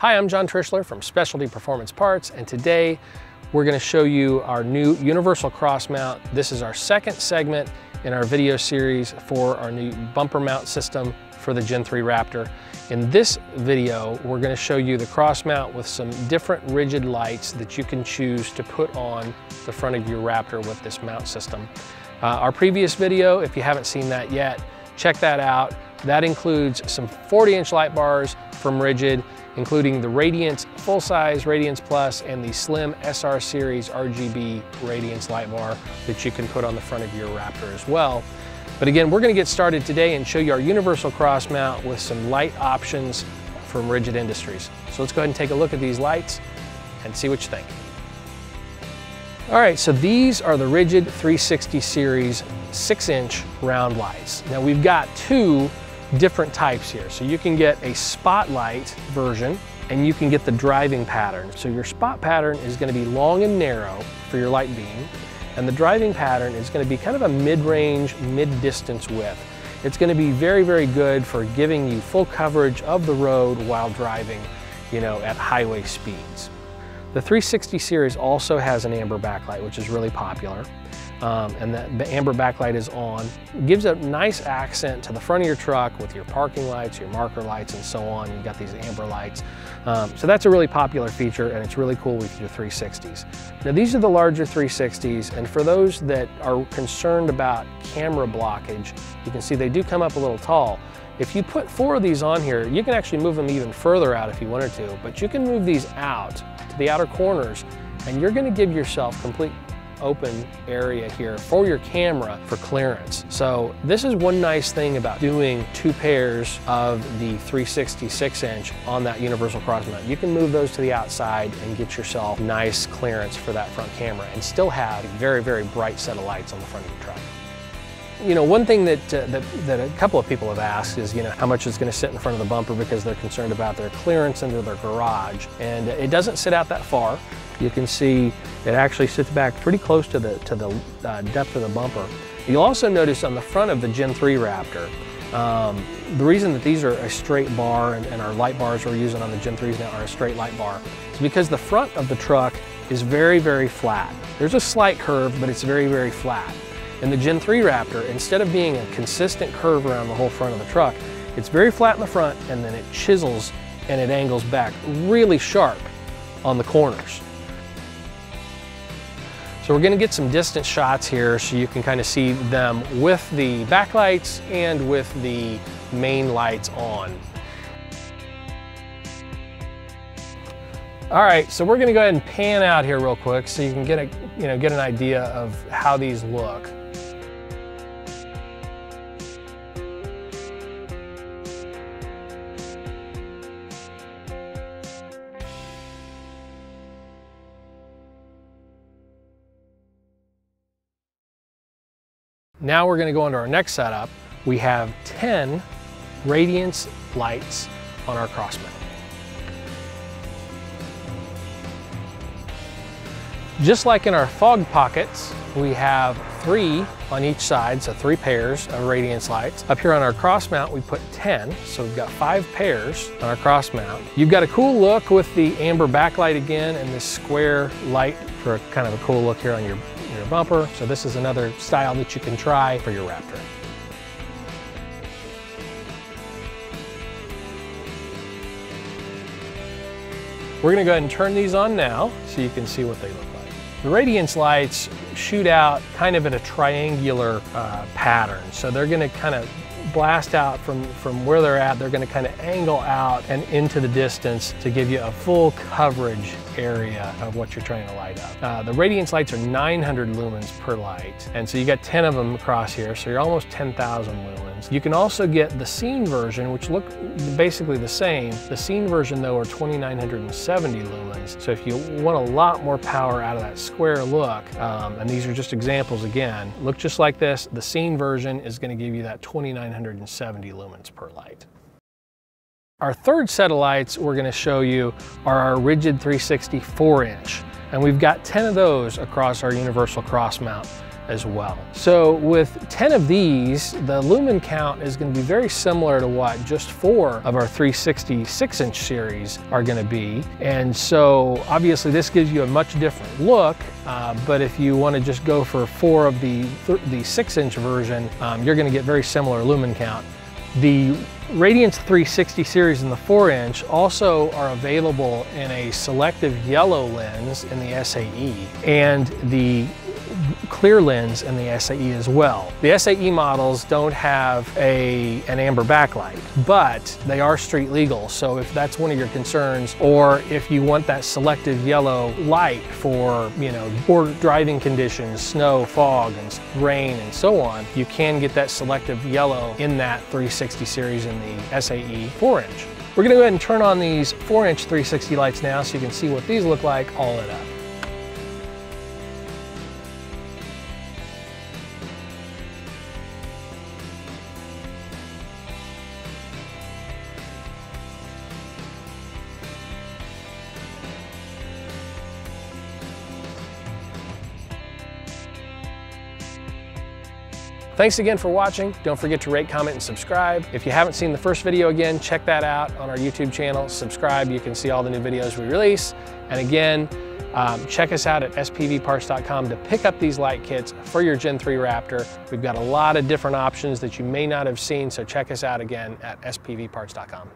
Hi, I'm John Trischler from Specialty Performance Parts, and today we're gonna show you our new universal cross mount. This is our second segment in our video series for our new bumper mount system for the Gen 3 Raptor. In this video, we're gonna show you the cross mount with some different rigid lights that you can choose to put on the front of your Raptor with this mount system. Uh, our previous video, if you haven't seen that yet, check that out. That includes some 40 inch light bars from Rigid, including the Radiance full-size Radiance Plus and the slim SR Series RGB Radiance light bar that you can put on the front of your Raptor as well. But again, we're gonna get started today and show you our universal cross mount with some light options from Rigid Industries. So let's go ahead and take a look at these lights and see what you think. All right, so these are the Rigid 360 series six inch round lights. Now we've got two different types here. So you can get a spotlight version and you can get the driving pattern. So your spot pattern is gonna be long and narrow for your light beam and the driving pattern is gonna be kind of a mid-range, mid-distance width. It's gonna be very, very good for giving you full coverage of the road while driving, you know, at highway speeds. The 360 series also has an amber backlight, which is really popular um, and the, amber backlight is on. It gives a nice accent to the front of your truck with your parking lights, your marker lights, and so on. You've got these amber lights. Um, so that's a really popular feature and it's really cool with your 360s. Now these are the larger 360s and for those that are concerned about camera blockage, you can see they do come up a little tall. If you put four of these on here, you can actually move them even further out if you wanted to, but you can move these out to the outer corners and you're gonna give yourself complete open area here for your camera for clearance. So this is one nice thing about doing two pairs of the 366 inch on that universal cross mount. You can move those to the outside and get yourself nice clearance for that front camera and still have a very, very bright set of lights on the front of your truck. You know, one thing that, uh, that, that, a couple of people have asked is, you know, how much is going to sit in front of the bumper because they're concerned about their clearance into their garage. And it doesn't sit out that far. You can see it actually sits back pretty close to the, to the uh, depth of the bumper. You'll also notice on the front of the Gen 3 Raptor, um, the reason that these are a straight bar and, and, our light bars we're using on the Gen 3s now are a straight light bar is because the front of the truck is very, very flat. There's a slight curve, but it's very, very flat. In the Gen 3 Raptor, instead of being a consistent curve around the whole front of the truck, it's very flat in the front and then it chisels and it angles back really sharp on the corners. So we're gonna get some distance shots here so you can kind of see them with the backlights and with the main lights on. All right, so we're gonna go ahead and pan out here real quick so you can get a, you know, get an idea of how these look. Now we're gonna go into our next setup. We have 10 radiance lights on our crossmount. Just like in our fog pockets, we have three on each side, so three pairs of radiance lights. Up here on our cross mount, we put 10, so we've got five pairs on our cross mount. You've got a cool look with the amber backlight again and this square light for kind of a cool look here on your your bumper. So this is another style that you can try for your Raptor. We're gonna go ahead and turn these on now so you can see what they look like. The radiance lights shoot out kind of in a triangular uh, pattern. So they're gonna kind of blast out from, from where they're at, they're gonna kind of angle out and into the distance to give you a full coverage area of what you're trying to light up. Uh, the radiance lights are 900 lumens per light, and so you got 10 of them across here, so you're almost 10,000 lumens. You can also get the scene version, which look basically the same. The scene version though are 2970 lumens, so if you want a lot more power out of that square look, um, and these are just examples again, look just like this, the scene version is gonna give you that 2970 lumens per light. Our third set of lights we're gonna show you are our Rigid 360 4 inch. And we've got 10 of those across our universal cross mount. As well. So with 10 of these, the lumen count is gonna be very similar to what just four of our 366 inch series are gonna be. And so obviously this gives you a much different look, uh, but if you wanna just go for four of the, the six inch version, um, you're gonna get very similar lumen count. The Radiance 360 series in the 4 inch also are available in a selective yellow lens in the SAE and the clear lens in the SAE as well. The SAE models don't have a, an amber backlight, but they are street legal. So if that's one of your concerns, or if you want that selective yellow light for, you know, poor driving conditions, snow, fog, and rain, and so on, you can get that selective yellow in that 360 series in the SAE 4 inch. We're gonna go ahead and turn on these 4 inch 360 lights now so you can see what these look like all lit up. Thanks again for watching. Don't forget to rate, comment, and subscribe. If you haven't seen the first video again, check that out on our YouTube channel. Subscribe, you can see all the new videos we release. And again, um, check us out at spvparts.com to pick up these light kits for your Gen 3 Raptor. We've got a lot of different options that you may not have seen, so check us out again at spvparts.com.